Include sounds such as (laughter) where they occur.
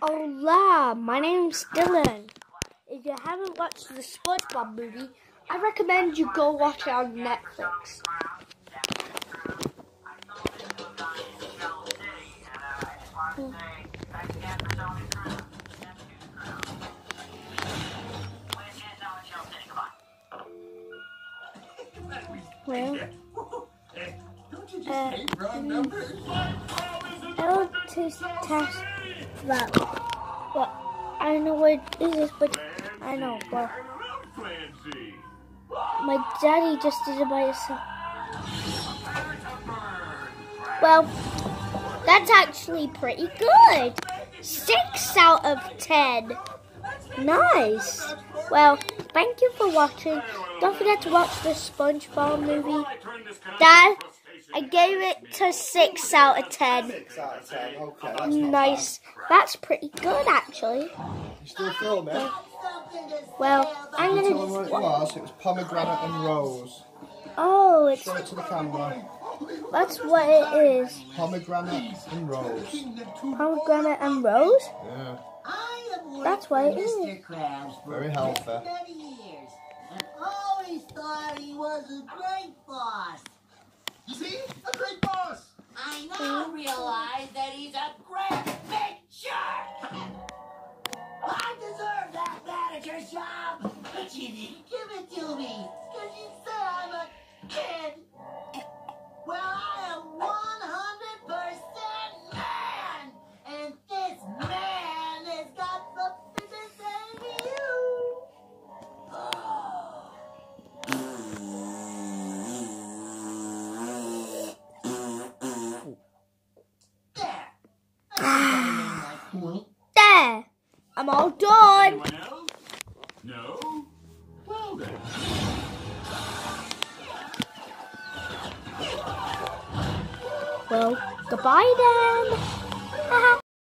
Hola, my name's Dylan. If you haven't watched the SpongeBob movie, I recommend you go watch it on Netflix. Well, uh, I want to test that. Well, I don't know what is, but I know. Well, my daddy just did it by himself. Well, that's actually pretty good. Six out of ten. Nice. Well, thank you for watching. Don't forget to watch the SpongeBob movie. Dad, I gave it to six out of ten. Six out of ten. Okay, that's Nice. That's pretty good, actually. You still filming? Well, I'm Tell them what it gonna. was. It was pomegranate and rose. Oh, it's Show it to the camera. that's what it is. Pomegranate and rose. Pomegranate and rose. Yeah, That's what it is. Mr. Krabs for very healthy. many years, and always thought he was a great boss. You see? A great boss! I now realize that he's a great big jerk. I deserve that manager's job, but you didn't give it to me I'm all done. No? Well then. Well, goodbye then. (laughs)